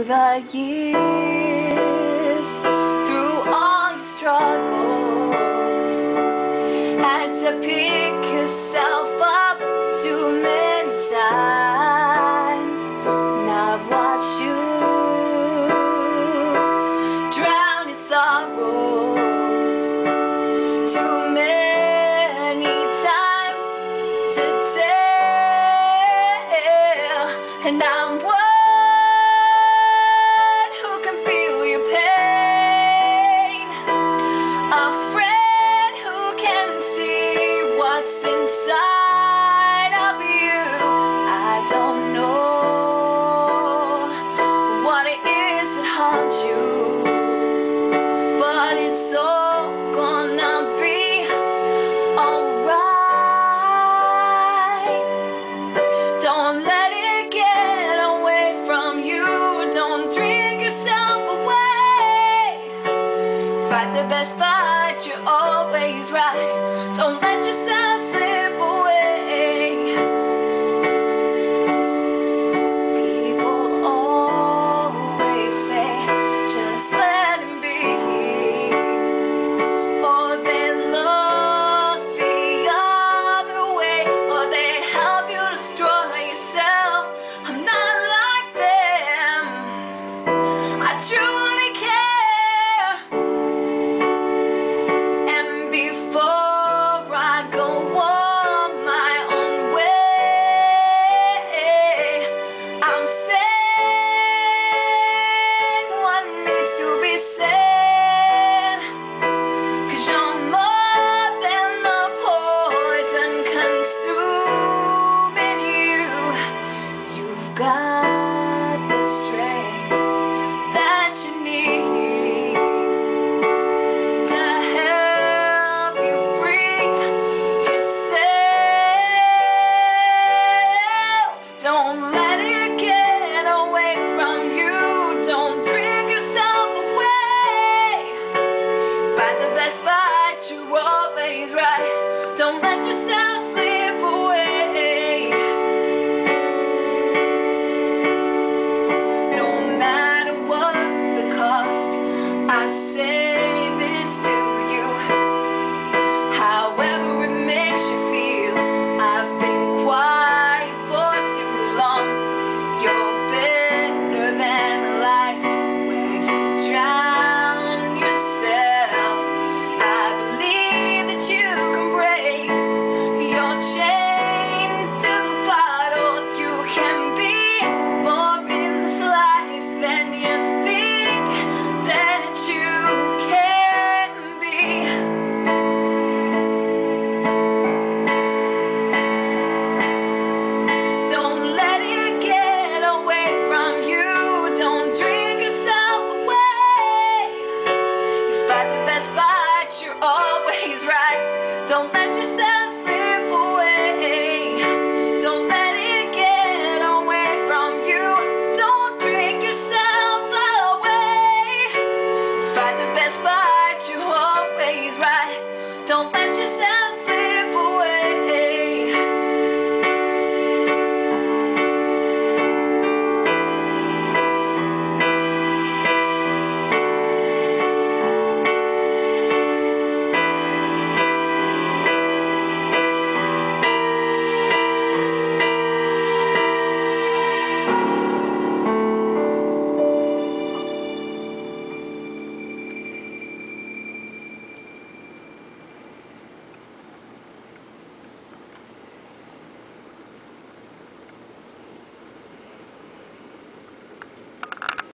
through the years, through all your struggles, had to pick yourself up too many times. Now I've watched you drown in sorrows too many times to tell, and I'm. best fight, you're always right. Don't let yourself slip away. People always say, just let him be. Or they look the other way, or they help you destroy yourself. I'm not like them. I choose. you are.